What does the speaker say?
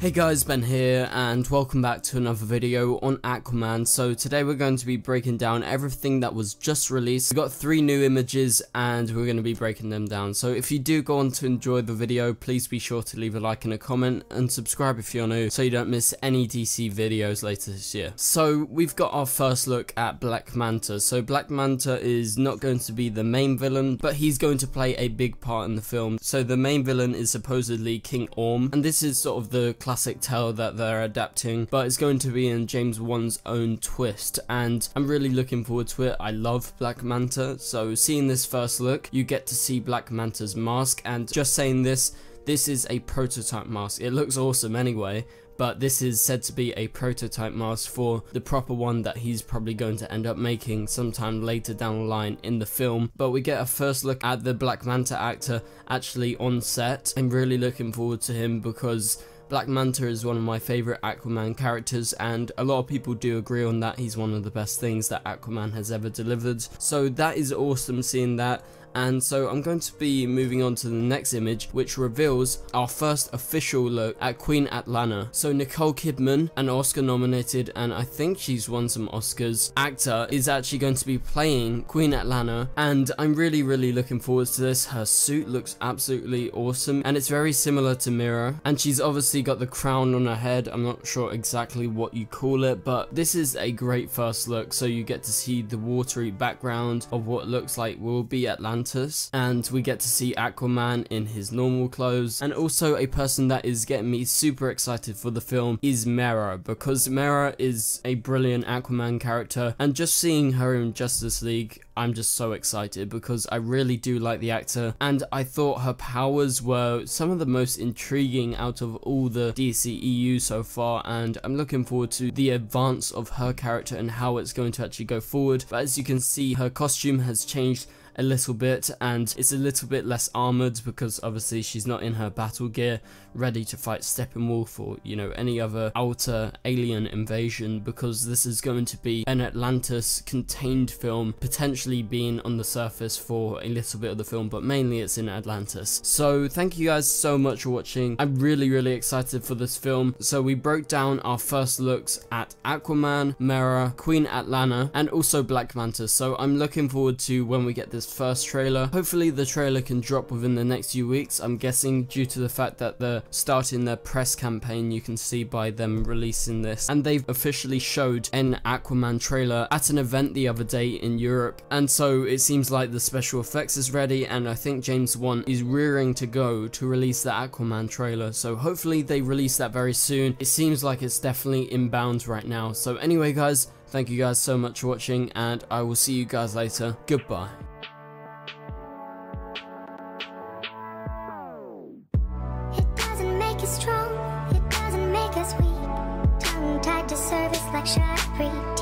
Hey guys, Ben here, and welcome back to another video on Aquaman. So today we're going to be breaking down everything that was just released. We got three new images, and we're going to be breaking them down. So if you do go on to enjoy the video, please be sure to leave a like and a comment, and subscribe if you're new, so you don't miss any DC videos later this year. So we've got our first look at Black Manta. So Black Manta is not going to be the main villain, but he's going to play a big part in the film. So the main villain is supposedly King Orm, and this is sort of the classic tale that they're adapting, but it's going to be in James Wan's own twist, and I'm really looking forward to it. I love Black Manta, so seeing this first look, you get to see Black Manta's mask, and just saying this, this is a prototype mask. It looks awesome anyway, but this is said to be a prototype mask for the proper one that he's probably going to end up making sometime later down the line in the film. But we get a first look at the Black Manta actor actually on set. I'm really looking forward to him because Black Manta is one of my favourite Aquaman characters and a lot of people do agree on that. He's one of the best things that Aquaman has ever delivered. So that is awesome seeing that and so I'm going to be moving on to the next image which reveals our first official look at Queen Atlanna. So Nicole Kidman, an Oscar nominated and I think she's won some Oscars actor is actually going to be playing Queen Atlanna and I'm really really looking forward to this. Her suit looks absolutely awesome and it's very similar to Mera and she's obviously got the crown on her head. I'm not sure exactly what you call it but this is a great first look so you get to see the watery background of what looks like will be Atlanta Atlantis and we get to see Aquaman in his normal clothes. And also a person that is getting me super excited for the film is Mera because Mera is a brilliant Aquaman character. And just seeing her in Justice League I'm just so excited because I really do like the actor. And I thought her powers were some of the most intriguing out of all the DCEU so far and I'm looking forward to the advance of her character and how it's going to actually go forward. But as you can see her costume has changed a little bit and it's a little bit less armored because obviously she's not in her battle gear ready to fight Steppenwolf or you know any other outer alien invasion because this is going to be an Atlantis contained film potentially being on the surface for a little bit of the film but mainly it's in Atlantis. So thank you guys so much for watching. I'm really really excited for this film. So we broke down our first looks at Aquaman, Mera, Queen Atlanna and also Black Manta so I'm looking forward to when we get this this first trailer. Hopefully the trailer can drop within the next few weeks. I'm guessing due to the fact that they're starting their press campaign you can see by them releasing this. And they've officially showed an Aquaman trailer at an event the other day in Europe. And so it seems like the special effects is ready and I think James Wan is rearing to go to release the Aquaman trailer. So hopefully they release that very soon. It seems like it's definitely inbound right now. So anyway guys, Thank you guys so much for watching and I will see you guys later. Goodbye. Like shark free.